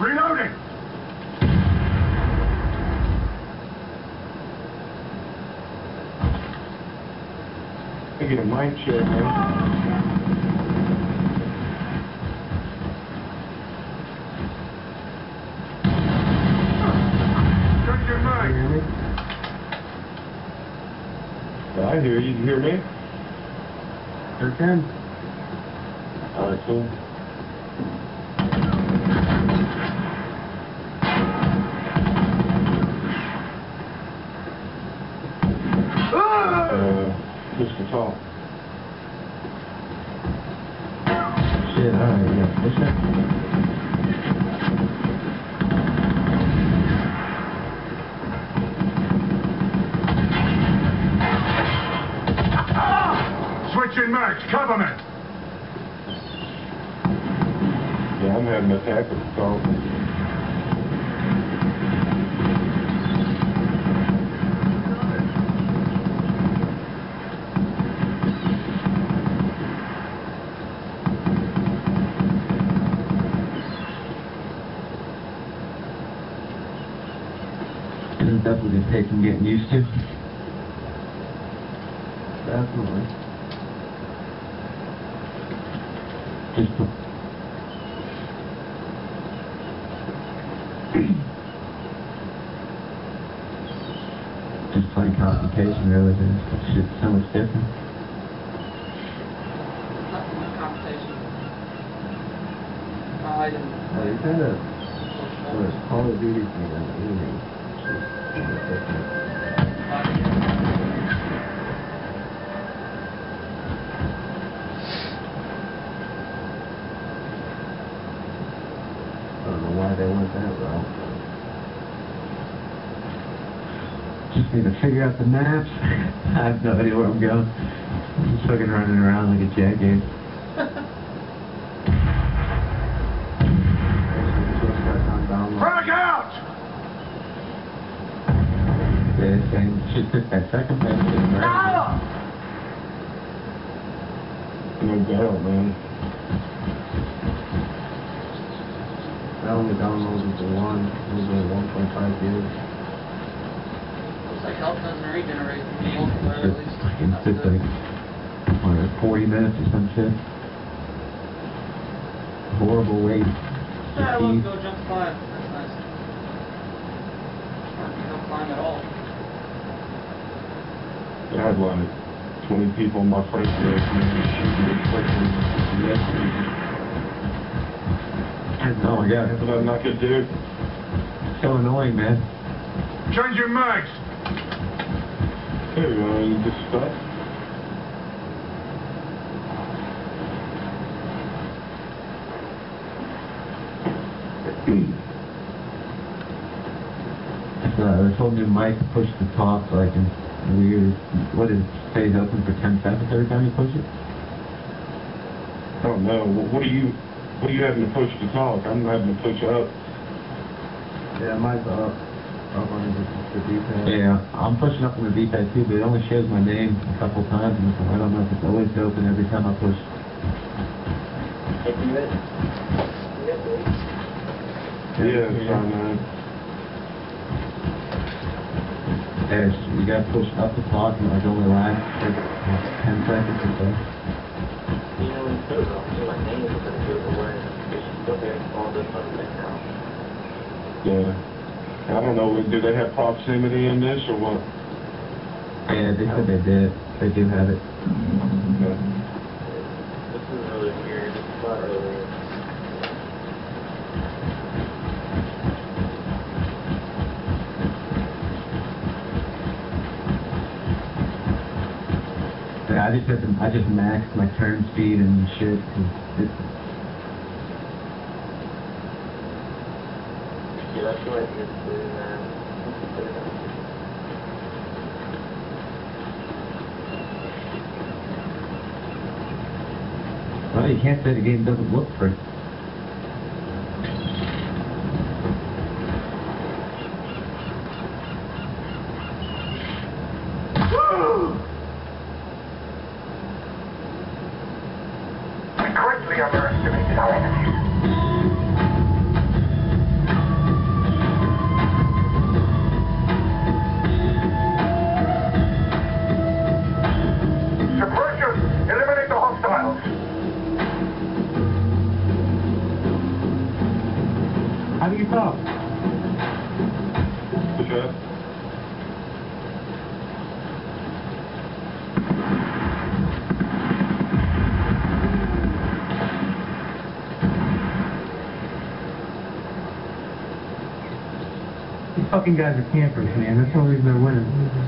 Reloading. I get a mind share, man. I hear you. You hear me? Sure can. All right, cool. Uh, Mr. Talk. Shit, alright, yeah. What's that? Switching mics. Cover me. Yeah, I'm having an attack with the talk. It'll definitely take some getting used to. Definitely. Just put... Just plain complication, really. It's shit's so much different. Nothing but competition. I didn't. Well, you kind of, well, Call of Duty thing on the evening. It's just kind of different. I don't know why they that. Just need to figure out the maps. I have no idea where I'm going. I'm just fucking running around like a jackass. Frag out! Yeah, same. Should took that second time. No doubt, man. I only downloaded the one. It was only 1.5 gigs. Looks like health doesn't regenerate in multiplayer at least. fucking That's just like, what, 40 minutes or some shit. Horrible wait. Yeah, I Fifteen. want to go jump climb. That's nice. Or no climb at all. I had like 20 people in my first race, man, shooting me quickly yesterday. Oh my god. That's what I'm not gonna do. So annoying, man. Change your mics. Hey, uh, you just stuck? So I told me Mike to push the top so I can weird. What is stays open for 10 seconds every time you push it? I don't know. What, what are you, what are you having to push to talk? I'm having to push up. Yeah, mine's up. Up on the, the D-pad. Yeah, I'm pushing up on the D-pad too, but it only shows my name a couple times, and so I don't know if it's always open every time I push. Yeah, it's on, uh, There's, you gotta push up the top, and like only lasts for 10 seconds or so. You know, when you put it on, so my name It's still getting all this other thing now. yeah. I don't know, do they have proximity in this or what? Yeah, they said they did. They do have it. Yeah. This is really weird. It's not really I just had to, I just maxed my turn speed and shit. 'cause it's, Yeah, that's what I need to do, man. Well, you can't say the game doesn't look free. fucking guys are campers, man. That's the only reason they're winning.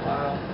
Wow.